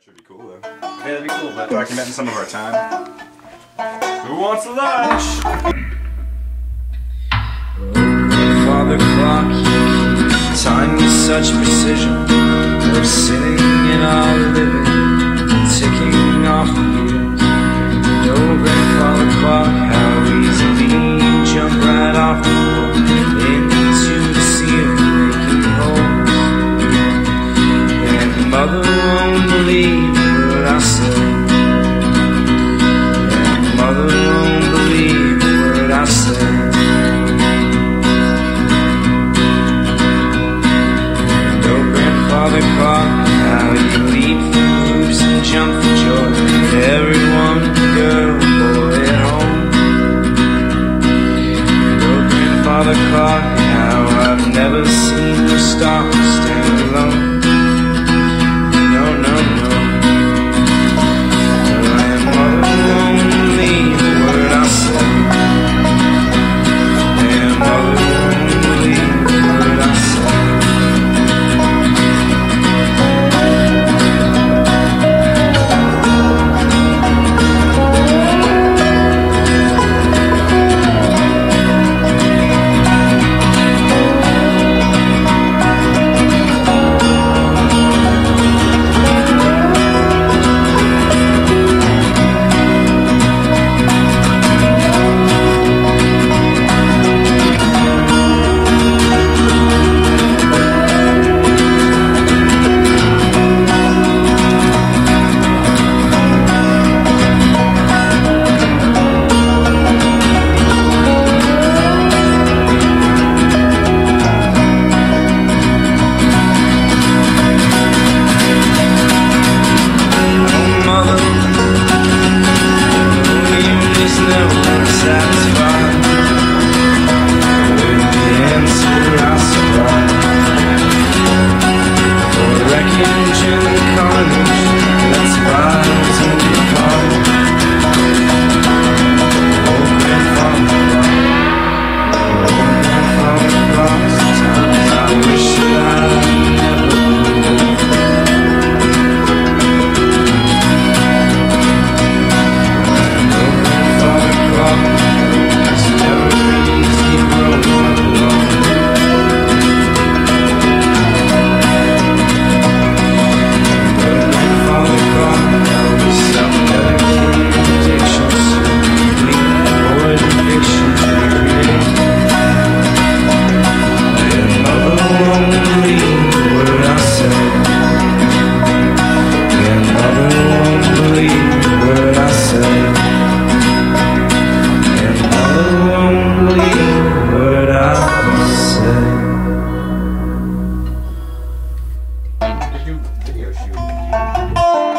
That should be cool though. Yeah, that'd be cool, but documenting some of our time. Who wants lunch? Father clock, time with such precision. We're sitting in our living, ticking off the stop to stand. believe what I say. Did you video shoot?